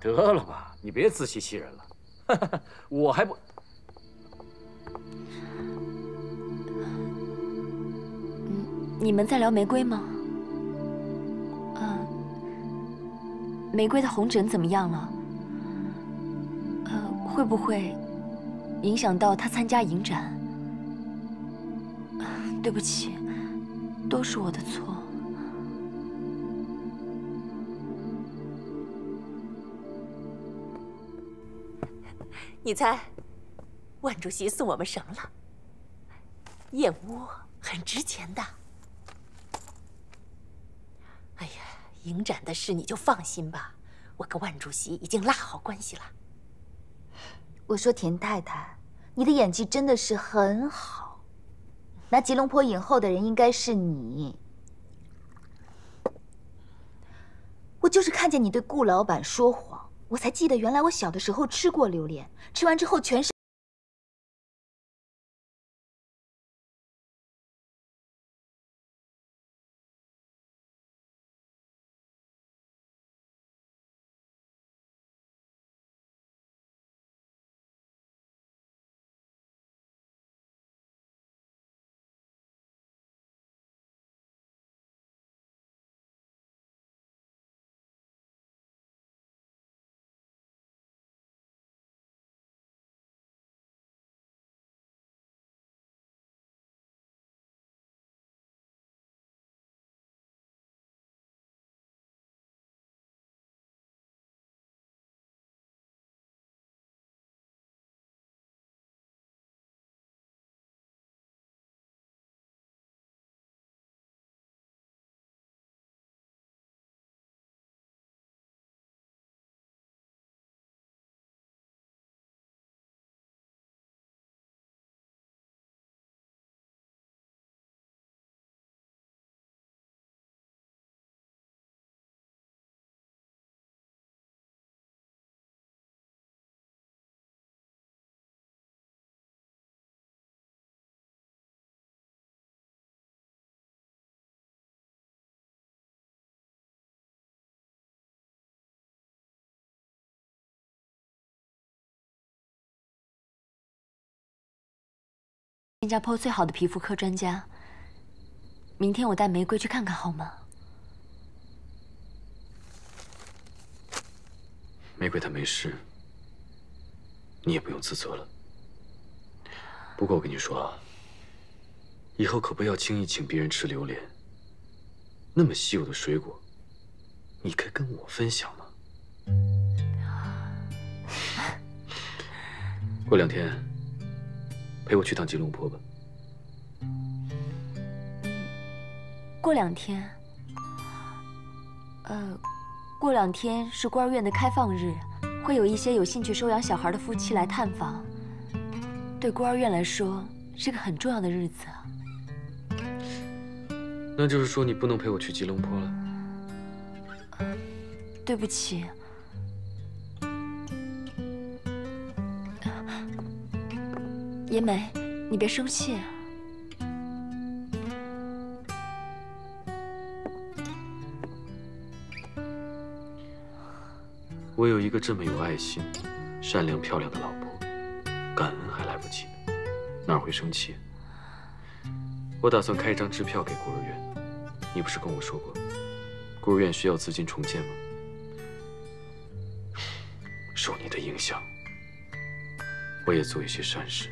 得了吧，你别自欺欺人了。我还不……你们在聊玫瑰吗？嗯，玫瑰的红疹怎么样了？呃，会不会影响到她参加影展？对不起，都是我的错。你猜，万主席送我们什么了？燕窝，很值钱的。哎呀，影展的事你就放心吧，我跟万主席已经拉好关系了。我说田太太，你的演技真的是很好，拿吉隆坡影后的人应该是你。我就是看见你对顾老板说谎，我才记得原来我小的时候吃过榴莲，吃完之后全身。新加坡最好的皮肤科专家，明天我带玫瑰去看看好吗？玫瑰她没事，你也不用自责了。不过我跟你说啊，以后可不要轻易请别人吃榴莲。那么稀有的水果，你可以跟我分享吗？过两天。陪我去趟吉隆坡吧。过两天，呃，过两天是孤儿院的开放日，会有一些有兴趣收养小孩的夫妻来探访。对孤儿院来说，是个很重要的日子。那就是说，你不能陪我去吉隆坡了。对不起。严美，你别生气啊。我有一个这么有爱心、善良漂亮的老婆，感恩还来不及呢，哪会生气？我打算开一张支票给孤儿院。你不是跟我说过，孤儿院需要资金重建吗？受你的影响。我也做一些善事。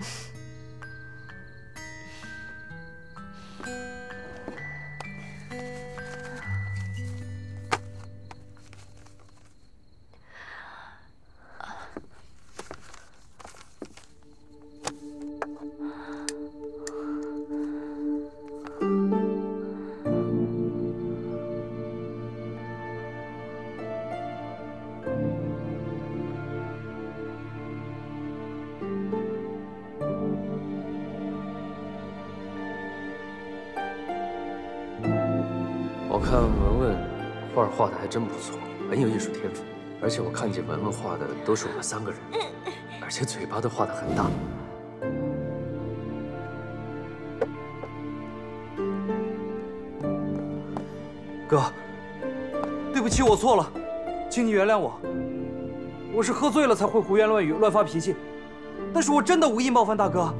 看文文画画的还真不错，很有艺术天赋，而且我看见文文画的都是我们三个人，而且嘴巴都画的很大。哥，对不起，我错了，请你原谅我。我是喝醉了才会胡言乱语、乱发脾气，但是我真的无意冒犯大哥，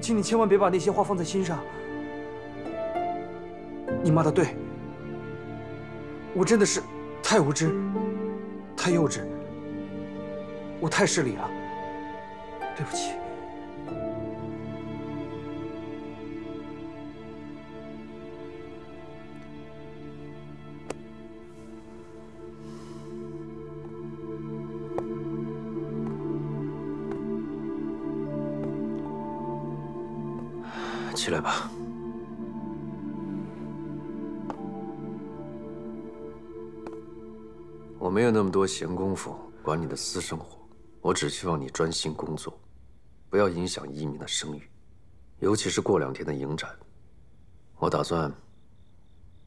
请你千万别把那些话放在心上。你骂的对，我真的是太无知、太幼稚，我太失礼了，对不起。起来吧。我没有那么多闲工夫管你的私生活，我只希望你专心工作，不要影响一鸣的声誉，尤其是过两天的影展，我打算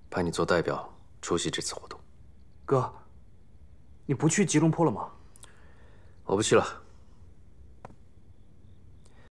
派你做代表出席这次活动。哥，你不去吉隆坡了吗？我不去了。